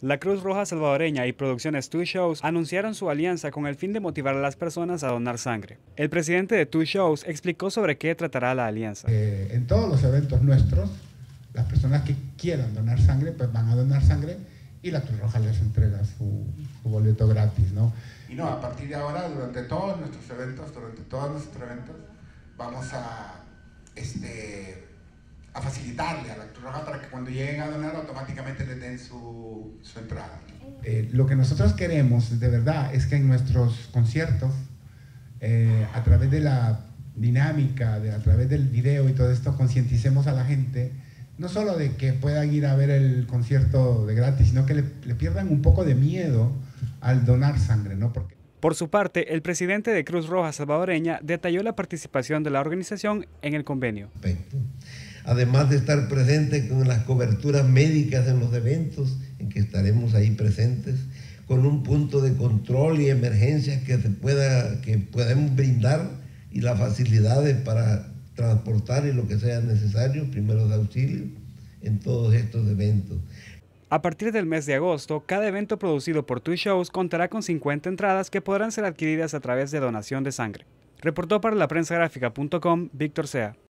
La Cruz Roja Salvadoreña y Producciones Two Shows anunciaron su alianza con el fin de motivar a las personas a donar sangre. El presidente de Two Shows explicó sobre qué tratará la alianza. Eh, en todos los eventos nuestros, las personas que quieran donar sangre, pues van a donar sangre y la Cruz Roja les entrega su, su boleto gratis, ¿no? Y no, a partir de ahora, durante todos nuestros eventos, durante todos nuestros eventos, vamos a, a facilitarle a la Cruz Roja para que cuando lleguen a donar automáticamente les den su, su entrada. Eh, lo que nosotros queremos de verdad es que en nuestros conciertos, eh, a través de la dinámica, de, a través del video y todo esto, concienticemos a la gente, no solo de que puedan ir a ver el concierto de gratis, sino que le, le pierdan un poco de miedo al donar sangre, ¿no? Porque por su parte, el presidente de Cruz Roja Salvadoreña detalló la participación de la organización en el convenio. Además de estar presente con las coberturas médicas en los eventos en que estaremos ahí presentes, con un punto de control y emergencias que, se pueda, que podemos brindar y las facilidades para transportar y lo que sea necesario, primeros de auxilio, en todos estos eventos. A partir del mes de agosto, cada evento producido por Two Shows contará con 50 entradas que podrán ser adquiridas a través de donación de sangre. Reportó para la prensa Víctor Sea.